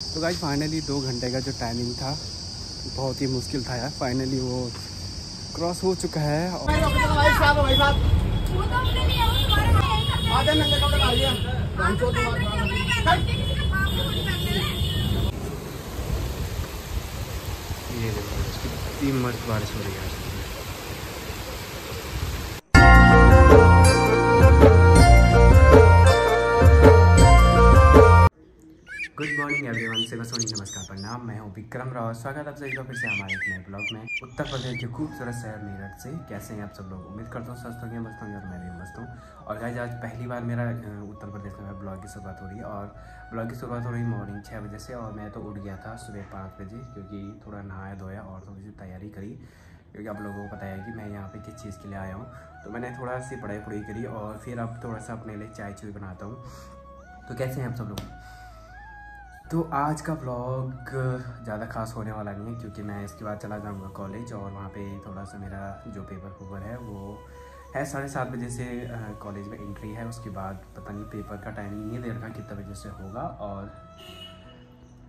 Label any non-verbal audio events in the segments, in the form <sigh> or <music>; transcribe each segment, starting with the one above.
तो guys finally दो घंटे का जो टाइमिंग था बहुत ही मुश्किल था यार। फाइनली वो क्रॉस हो चुका है और ये देखो कितनी मस्त बारिश हो रही है गुड मॉर्निंग एवरीवन से सोनी, नमस्कार, प्रणाम। मैं हूँ विक्रम राव। स्वागत आप सभी का फिर से हमारे एक नए ब्लॉग में। उत्तर प्रदेश के खूबसूरत शहर मेरठ से। कैसे हैं आप सब लोग? उम्मीद करता हूँ स्वस्थ होंगे, मस्त होंगे और मैं भी मस्त हूँ। और गाइज़ आज पहली बार मेरा उत्तर प्रदेश में ब्लॉग की शुरुआत हो रही है। और ब्लॉग की शुरुआत हो रही मॉर्निंग छः बजे से और मैं तो उठ गया था सुबह पाँच बजे क्योंकि थोड़ा नहाया धोया और थोड़ी सी तैयारी करी। क्योंकि आप लोगों को पता है कि मैं यहाँ पे किस चीज़ के लिए आया हूँ। तो मैंने थोड़ा सी पढ़ाई पढ़ाई करी और फिर अब थोड़ा सा अपने लिए चाय चुई बनाता हूँ। तो कैसे हैं आप सब लोग? तो आज का व्लॉग ज़्यादा खास होने वाला नहीं है, क्योंकि मैं इसके बाद चला जाऊँगा कॉलेज और वहाँ पे थोड़ा सा मेरा जो पेपर पेपर है, वो है साढ़े सात बजे से कॉलेज में एंट्री है। उसके बाद पता नहीं पेपर का टाइमिंग नहीं दे रखा कितना बजे से होगा और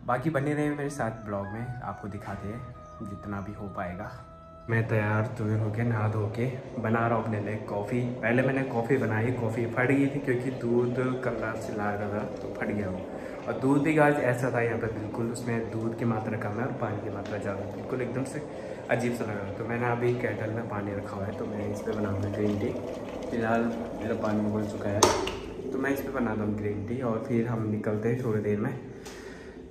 बाकी बने रहे मेरे साथ ब्लॉग में, आपको दिखाते हैं जितना भी हो पाएगा। मैं तैयार तो होके, नहा धो के, बना रहा हूँ अपने लिए कॉफ़ी पहले मैंने कॉफ़ी बनाई कॉफ़ी फट गई थी, क्योंकि दूध कल रात से ला रहा था तो फट गया वो। और दूध भी गाज ऐसा था यहाँ पर बिल्कुल, उसमें दूध की मात्रा कम है और पानी की मात्रा ज़्यादा है। बिल्कुल एकदम से अजीब सा लग तो मैंने अभी कैटल में पानी रखा हुआ है तो मैं इस पर बनाऊँगा ग्रीन टी फ़िलहाल मेरा पानी उबल चुका है। तो मैं इस पर बनाता हूँ ग्रीन टी और फिर हम निकलते हैं थोड़ी देर में।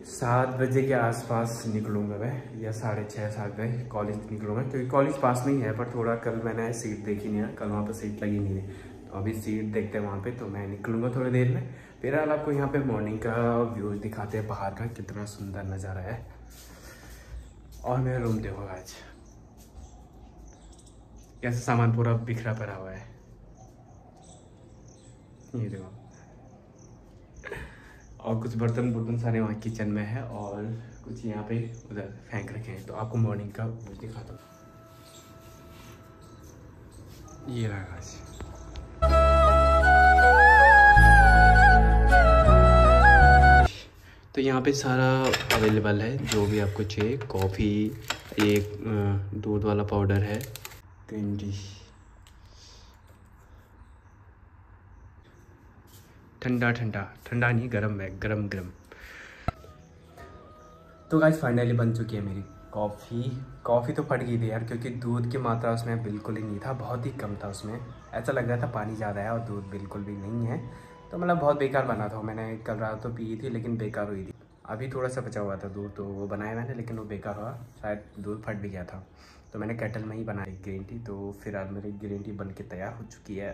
सात बजे के आसपास निकलूँगा मैं, या साढ़े छः सात बजे कॉलेज निकलूँगा क्योंकि कॉलेज पास में ही है, पर थोड़ा कल मैंने सीट देखी नहीं है। कल वहाँ पर सीट लगी नहीं है। तो अभी सीट देखते हैं वहाँ पे तो मैं निकलूँगा थोड़ी देर में। फ़िलहाल आपको यहाँ पे मॉर्निंग का व्यूज़ दिखाते हैं, बाहर का कितना सुंदर नज़ारा है। और मेरा रूम देखो आज। कैसे सामान पूरा बिखरा पड़ा हुआ है। ये देखो। और कुछ बर्तन बुर्तन सारे वहाँ किचन में है और कुछ यहाँ पे उधर फेंक रखे हैं। तो आपको मॉर्निंग का व्यूज़ दिखाता हूँ। ये रहा आज। तो यहाँ पे सारा अवेलेबल है, जो भी आपको चाहिए। कॉफ़ी, एक दूध वाला पाउडर है। ठंडा ठंडा। ठंडा नहीं, गरम है, गरम गरम। तो गाइस फाइनली बन चुकी है मेरी कॉफ़ी। कॉफ़ी तो फट गई थी यार, क्योंकि दूध की मात्रा उसमें बिल्कुल ही नहीं था, बहुत ही कम था उसमें। ऐसा लग रहा था पानी ज़्यादा है और दूध बिल्कुल भी नहीं है। तो मतलब बहुत बेकार बना था मैंने कल रात तो पी थी, लेकिन बेकार हुई थी। अभी थोड़ा सा बचा हुआ था दूध तो वो बनाया मैंने, लेकिन वो बेकार हुआ। शायद दूध फट भी गया था। तो मैंने केटल में ही बनाई ग्रीन टी तो फिर आज मेरी ग्रीन टी बन के तैयार हो चुकी है।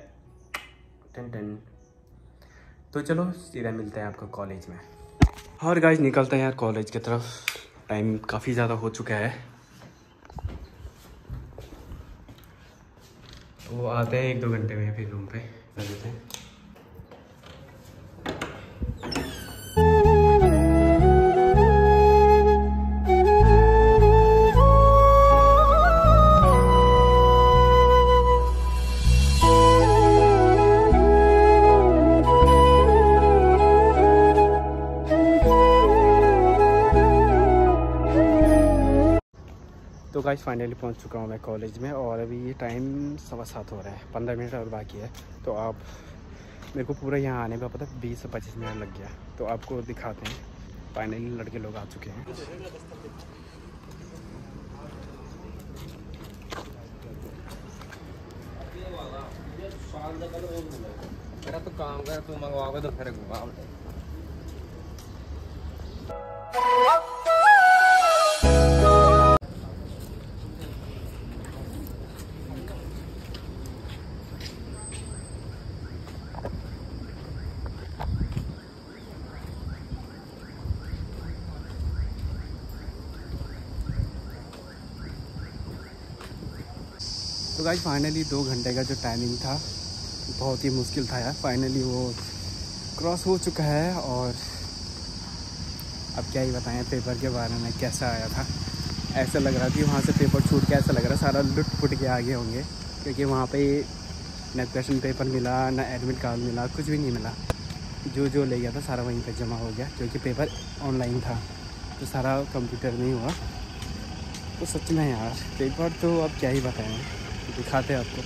टन टन। तो चलो, सीधा मिलते हैं आपको कॉलेज में। और गाइज़ निकलते हैं यार कॉलेज की तरफ़। टाइम काफ़ी ज़्यादा हो चुका है। वो आते हैं एक दो घंटे में फिर रूम पे। देते हैं। फाइनली पहुँच चुका हूँ मैं कॉलेज में और अभी ये टाइम सवा सात हो रहा है, पंद्रह मिनट और बाकी है। तो आप, मेरे को पूरा यहाँ आने में, पता बीस से पच्चीस मिनट लग गया। तो आपको दिखाते हैं फाइनली लड़के लोग आ चुके हैं। तो काम कर तू मंगवाओगे तो फिर घुमा तो फाइनली दो घंटे का जो टाइमिंग था, बहुत ही मुश्किल था यार। फाइनली वो क्रॉस हो चुका है और अब क्या ही बताएँ पेपर के बारे में कैसा आया था। ऐसा लग रहा था वहाँ से पेपर छूट के, ऐसा लग रहा सारा लुट फुट के आगे होंगे, क्योंकि वहाँ पे न क्वेश्चन पेपर मिला, न एडमिट कार्ड मिला, कुछ भी नहीं मिला। जो जो ले गया था, सारा वहीं पर जमा हो गया क्योंकि पेपर ऑनलाइन था। तो सारा कंप्यूटर में ही हुआ। तो सच में यार पेपर तो अब क्या ही बताएँ। दिखाते हैं आपको।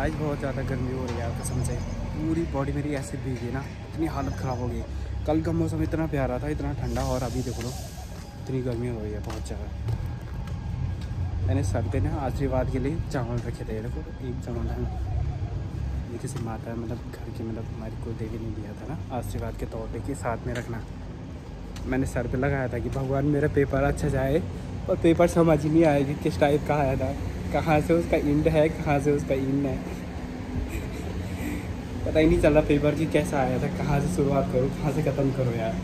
आज बहुत ज़्यादा गर्मी हो रही है कसम से। पूरी बॉडी मेरी ऐसे भीगी ना, इतनी हालत ख़राब हो गई। कल का मौसम इतना प्यारा था, इतना ठंडा, और अभी देख लो, इतनी गर्मी हो रही है बहुत ज़्यादा। मैंने सर पे ना आशीर्वाद के लिए चावल रखे थे देखो, एक चावल किसी माता मतलब घर की मतलब हमारी को दे के नहीं दिया था ना। आशीर्वाद के तौर पे कि साथ में रखना। मैंने सर पे लगाया था कि भगवान मेरा पेपर अच्छा जाए और पेपर समझ नहीं आए कि किस टाइप का आया था। कहाँ से उसका इंड है, कहाँ से उसका इंड है। पता ही नहीं चल रहा पेपर की कैसा आया था, कहाँ से शुरुआत करो, कहाँ से ख़त्म करो यार।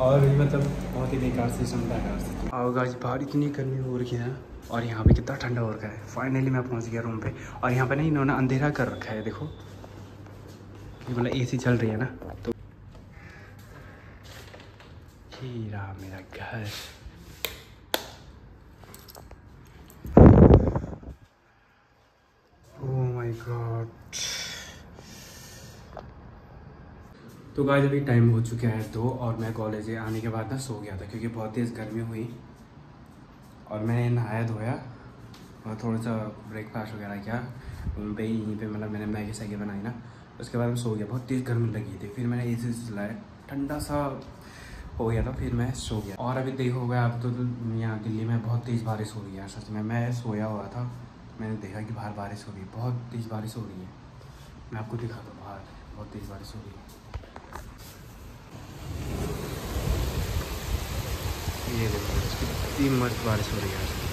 और मतलब बहुत ही बेकार सिस्टम था यार। और गाज बाहर इतनी गर्मी हो रही है। और यहाँ पे कितना ठंडा हो रखा है। फाइनली मैं पहुँच गया रूम पे। और यहाँ पे ना इन्होंने अंधेरा कर रखा है, देखो। ये मतलब ए चल रही है ना तो रहा मेरा घर। तो गाइस अभी टाइम हो चुका है दो और मैं कॉलेज आने के बाद ना सो गया था, क्योंकि बहुत तेज़ गर्मी हुई। और मैंने नहाया धोया और थोड़ा सा ब्रेकफास्ट वगैरह किया। भाई यहीं पे मतलब मैंने मैगी सैगी बनाई ना उसके बाद मैं सो गया बहुत तेज़ गर्मी लगी थी फिर मैंने ए सी चलाया ठंडा सा हो गया था फिर मैं सो गया। और अभी देखो गया अब तो, तो यहाँ दिल्ली में बहुत तेज़ बारिश हो रही है सच में मैं सोया हुआ था मैंने देखा कि बाहर बारिश हो रही है बहुत तेज़ बारिश हो रही है। मैं आपको दिखाता हूँ बाहर बहुत तेज़ बारिश हो रही है। ये देखो कितनी मस्त बारिश हो रही है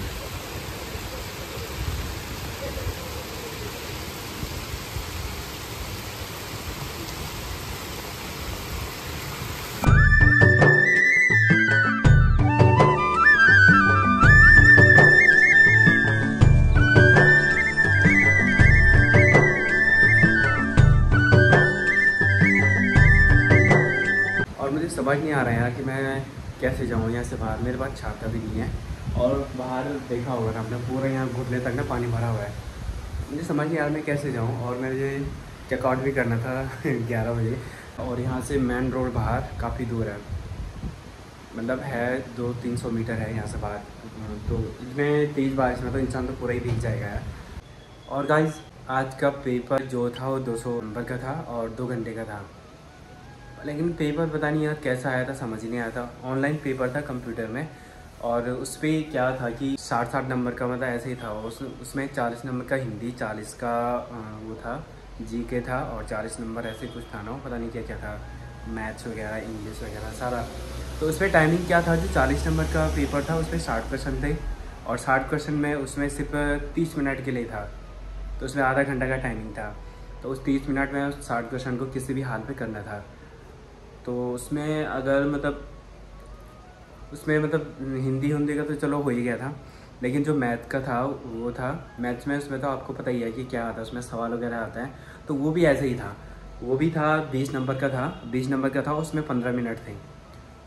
समझ नहीं आ रहा है कि मैं कैसे जाऊँ, यहाँ से बाहर? मेरे पास छाता भी नहीं है। और बाहर देखा होगा आपने, पूरा यहाँ घुटने तक ना पानी भरा हुआ है। मुझे समझ नहीं रहा मैं कैसे जाऊँ। और मुझे चेकआउट भी करना था <laughs> ग्यारह बजे। और यहाँ से मेन रोड बाहर काफ़ी दूर है। मतलब है दो तीन सौ मीटर है यहाँ से बाहर। तो इसमें तेज़ बारिश में तो इंसान तो पूरा ही भीग जाएगा यार। और गाइज़ आज का पेपर जो था वो 200 नंबर का था और दो घंटे का था। लेकिन पेपर पता नहीं यार कैसा आया था, समझ नहीं आया था। ऑनलाइन पेपर था कंप्यूटर में और उस पर क्या था कि साठ साठ नंबर का मतलब ऐसे ही था। उस, उसमें चालीस नंबर का हिंदी, चालीस का वो था जी के था और चालीस नंबर ऐसे कुछ था ना, पता नहीं क्या क्या था, मैथ्स वगैरह, इंग्लिश वगैरह, सारा। तो उस पर टाइमिंग क्या था जो चालीस नंबर का पेपर था, उस पर साठ क्वेश्चन थे और साठ क्वेश्चन में उसमें सिर्फ़ तीस मिनट के लिए था। तो उसमें आधा घंटा का टाइमिंग था। तो उस तीस मिनट में उस साठ क्वेश्चन को किसी भी हाल में करना था। तो उसमें अगर मतलब उसमें मतलब हिंदी हिंदी का तो चलो हो ही गया था, लेकिन जो मैथ का था, वो था। मैथ्स में, उसमें तो आपको पता ही है कि क्या आता है, उसमें सवाल वगैरह आता है तो वो भी ऐसे ही था। वो भी था, बीस नंबर का था, बीस नंबर का था, उसमें पंद्रह मिनट थे।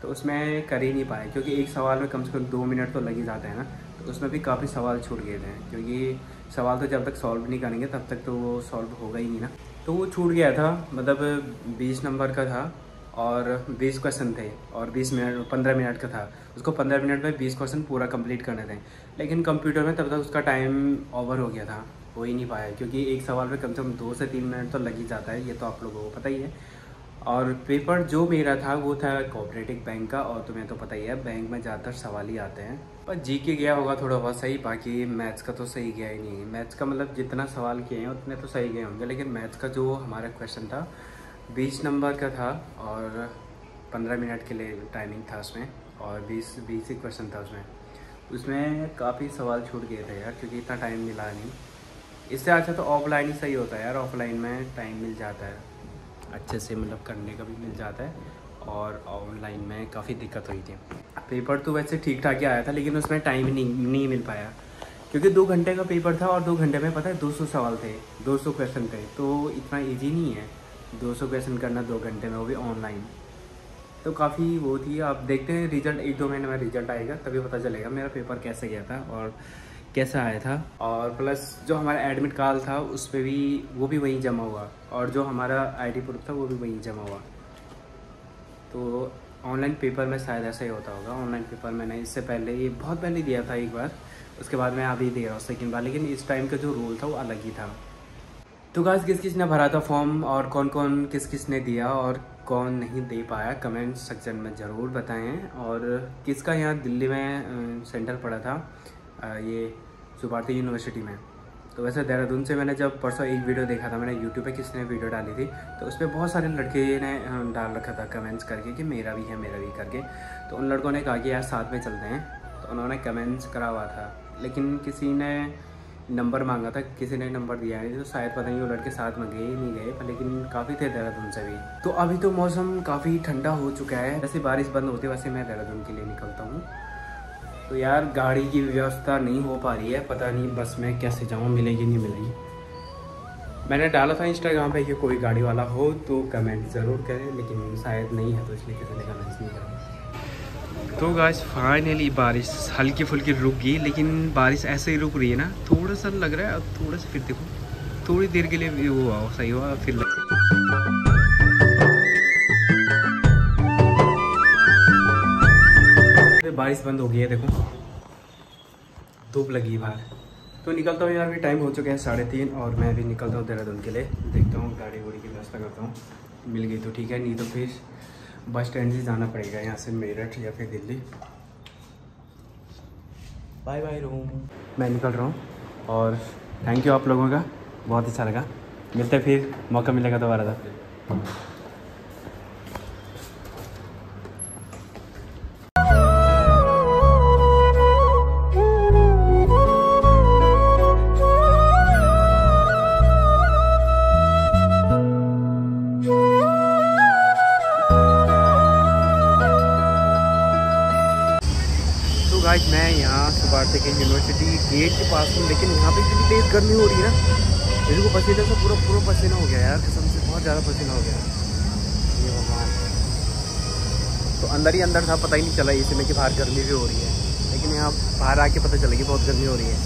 तो उसमें कर ही नहीं पाए, क्योंकि एक सवाल में कम से कम दो मिनट तो लग ही जाते हैं ना। तो उसमें भी काफ़ी सवाल छूट गए थे, क्योंकि सवाल तो जब तक सॉल्व नहीं करेंगे, तब तक तो वो सॉल्व होगा ही नहीं ना। तो वो छूट गया था मतलब बीस नंबर का था और 20 क्वेश्चन थे और 20 मिनट 15 मिनट का था। उसको 15 मिनट में 20 क्वेश्चन पूरा कंप्लीट करने थे। लेकिन कंप्यूटर में तब तक उसका टाइम ओवर हो गया था। हो ही नहीं पाया, क्योंकि एक सवाल में कम से कम दो से तीन मिनट तो लग ही जाता है, ये तो आप लोगों को पता ही है। और पेपर जो मेरा था, वो था कोऑपरेटिव बैंक का, और तुम्हें तो पता ही है बैंक में ज़्यादातर सवाल ही आते हैं। पर जी के गया होगा थोड़ा बहुत सही, बाकी मैथ्स का तो सही गया ही नहीं। मैथ्स का मतलब जितना सवाल किए हैं, उतने तो सही गए होंगे, लेकिन मैथ्स का जो हमारा क्वेश्चन था बीस नंबर का था और पंद्रह मिनट के लिए टाइमिंग था उसमें और बीस बीस ही क्वेश्चन था उसमें। उसमें काफ़ी सवाल छूट गए थे यार, क्योंकि इतना टाइम मिला नहीं। इससे अच्छा तो ऑफलाइन ही सही होता है यार ऑफलाइन में टाइम मिल जाता है। अच्छे से मतलब करने का भी मिल जाता है और ऑनलाइन में काफ़ी दिक्कत हुई थी। पेपर तो वैसे ठीक ठाक ही आया था, लेकिन उसमें टाइम नहीं नहीं मिल पाया। क्योंकि दो घंटे का पेपर था और दो घंटे में पता है 200 सवाल थे 200 क्वेश्चन थे तो इतना इजी नहीं है। 200 क्वेश्चन करना दो घंटे में, वो भी ऑनलाइन तो काफ़ी वो थी, आप देखते हैं रिज़ल्ट एक दो महीने में रिज़ल्ट आएगा, तभी पता चलेगा मेरा पेपर कैसे गया था और कैसा आया था। और प्लस जो हमारा एडमिट कार्ड था, उस पर भी वो भी वहीं जमा हुआ। और जो हमारा आईडी प्रूफ था, वो भी वहीं जमा हुआ। तो ऑनलाइन पेपर में शायद ऐसा ही होता होगा। ऑनलाइन पेपर मैंने इससे पहले ये बहुत पहले दिया था एक बार। उसके बाद मैं अभी दे रहा हूँ सेकेंड बार। लेकिन इस टाइम का जो रूल था, वो अलग ही था। तो गाइस किस किस ने भरा था फॉर्म और कौन कौन किस किस ने दिया और कौन नहीं दे पाया? कमेंट सेक्शन में ज़रूर बताएँ। और किसका यहाँ दिल्ली में सेंटर पड़ा था? ये सुभारती यूनिवर्सिटी में। तो वैसे देहरादून से मैंने जब परसों एक वीडियो देखा था, मैंने यूट्यूब पे किसने वीडियो डाली थी तो उस पर बहुत सारे लड़के ने डाल रखा था कमेंट्स करके कि मेरा भी है, मेरा भी करके। तो उन लड़कों ने कहा कि यार साथ में चलते हैं। तो उन्होंने कमेंट्स करा हुआ था। लेकिन किसी ने नंबर मांगा था, किसी ने नंबर दिया नहीं तो शायद पता नहीं वो लड़के साथ में गए नहीं गए, पर लेकिन काफ़ी थे देहरादून से भी तो अभी तो मौसम काफ़ी ठंडा हो चुका है। जैसे बारिश बंद होती वैसे मैं देहरादून के लिए निकलता हूँ। तो यार, गाड़ी की व्यवस्था नहीं हो पा रही है। पता नहीं बस में कैसे जाऊँ, मिलेगी नहीं मिलेगी। मैंने डाला था इंस्टाग्राम पे कि कोई गाड़ी वाला हो तो कमेंट ज़रूर करें, लेकिन शायद नहीं है तो इसलिए किसी ने कमेंट्स नहीं करा। तो गाइस फाइनली बारिश हल्की फुल्की रुक गई, लेकिन बारिश ऐसे ही रुक रही है ना, थोड़ा सा लग रहा है, अब थोड़ा सा फिर देखो। थोड़ी देर के लिए वो हुआ सही हुआ फिर लग बारिश बंद हो गई है, देखो। धूप लगी बाहर। तो निकलता हूँ यार भी टाइम हो चुका है साढ़े तीन, और मैं भी निकलता हूँ देहरादून के लिए। देखता हूँ गाड़ी वाड़ी की व्यवस्था करता हूँ। मिल गई तो ठीक है, नहीं तो फिर बस स्टैंड से जाना पड़ेगा यहाँ से मेरठ या फिर दिल्ली। बाय बाय रूम मैं निकल रहा हूँ और थैंक यू आप लोगों का बहुत अच्छा लगा। मिलते फिर मौका मिलेगा दोबारा था के यूनिवर्सिटी गेट के पास हूँ लेकिन यहाँ पे इतनी तेज़ गर्मी हो रही है ना। मेरे को पसीने से पूरा पूरा पसीना हो गया यार, कसम से, बहुत ज़्यादा पसीना हो गया। ये भगवान। तो अंदर ही अंदर था, पता ही नहीं चला इसी में कि बाहर गर्मी भी हो रही है। लेकिन यहाँ बाहर आके पता चलेगी बहुत गर्मी हो रही है।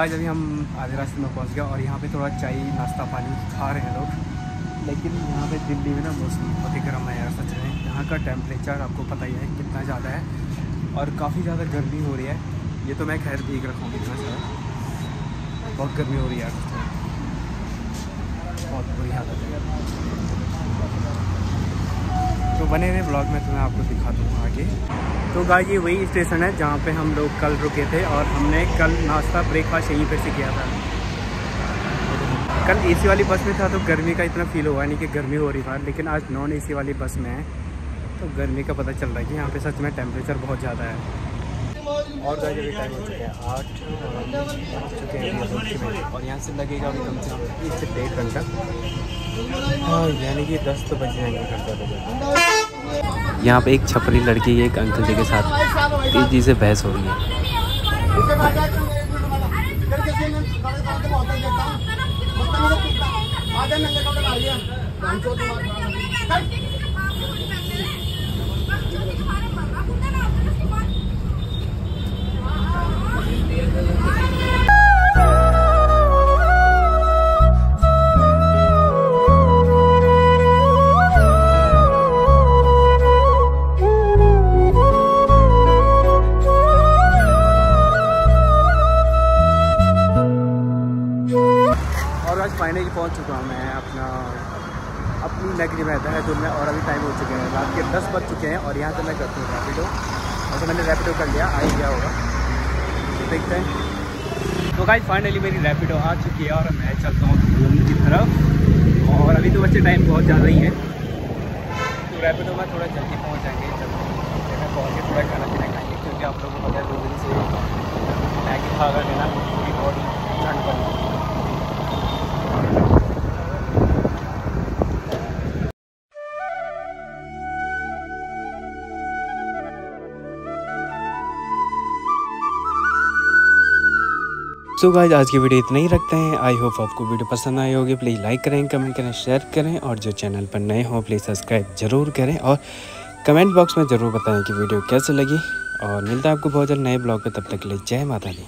गाय अभी हम आधे रास्ते में पहुँच गए और यहाँ पे थोड़ा चाय, नाश्ता, पानी खा रहे हैं लोग, लेकिन यहाँ पे दिल्ली में ना मौसम बहुत ही गर्म है यार, सच में। यहाँ का टेम्परेचर आपको पता ही है कितना ज़्यादा है और काफ़ी ज़्यादा गर्मी हो रही है। ये तो मैं खैर देख रखा हूँ इतना सारा। बहुत गर्मी हो रही है बहुत बुरी हालत है। तो बने रहे ब्लॉग में तो मैं आपको दिखा दूँ आगे। तो गाय ये वही स्टेशन है जहाँ पे हम लोग कल रुके थे और हमने कल नाश्ता ब्रेकफास्ट यहीं पर से किया था। कल एसी वाली बस में था तो गर्मी का इतना फील हुआ नहीं कि गर्मी हो रही था लेकिन आज नॉन एसी वाली बस में है। तो गर्मी का पता चल रहा है कि यहाँ पे सच में टेम्परेचर बहुत ज़्यादा है। और गाय अभी टाइम हो चुके हैं। आठ चुके हैं और यहाँ से लगेगा अभी कम से कम एक से डेढ़ घंटा। हाँ यानी कि दस तो बज जाएँगे घर जाते यहाँ पे एक छपरी लड़की एक अंकल जी के साथ तेज़ी से बहस हो रही है। मैंने रैपिडो कर लिया, आ ही गया होगा। तो देखते हैं। तो गाइस फाइनली मेरी रैपिडो आ चुकी है और मैं चलता हूँ घूमने की तरफ़। और अभी तो बच्चे टाइम बहुत ज़्यादा ही है। तो रैपिडो में थोड़ा जल्दी पहुँच जाएँगे जब पहुँच के थोड़ा खाना पीना खाएँगे, क्योंकि आप लोगों को पता है दो दिन से मैगी खा कर पूरी बॉडी ठंड कर सो so गाइज़ आज की वीडियो इतना ही रखते हैं। आई होप आपको वीडियो पसंद आई होगी। प्लीज़ लाइक करें कमेंट करें शेयर करें और जो चैनल पर नए हों प्लीज़ सब्सक्राइब ज़रूर करें और कमेंट बॉक्स में ज़रूर बताएँ कि वीडियो कैसे लगी। और मिलता है आपको बहुत जल्द नए ब्लॉग पर तब तक के लिए जय माता दी।